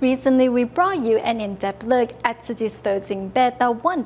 Recently, we brought you an in-depth look at today's voting Beta 1